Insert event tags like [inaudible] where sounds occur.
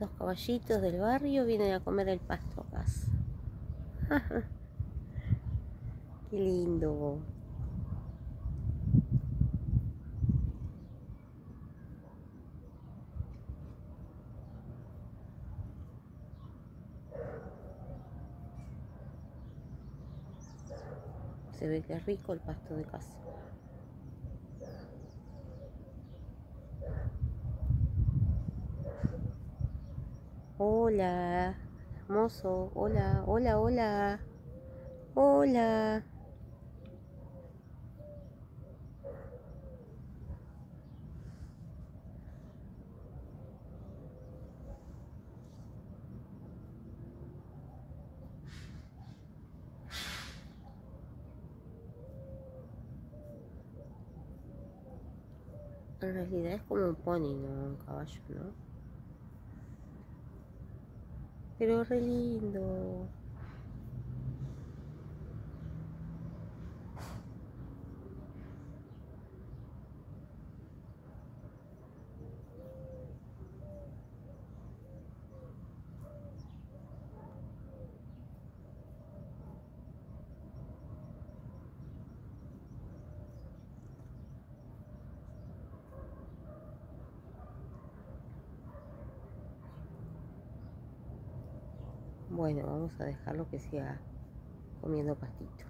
Los caballitos del barrio vienen a comer el pasto a casa. [laughs] Qué lindo. Se ve que es rico el pasto de casa. Hola, hermoso. Hola, hola, hola. Hola. En realidad es como un pony, no un caballo, ¿no? Pero re lindo. Bueno, vamos a dejarlo que siga comiendo pastito.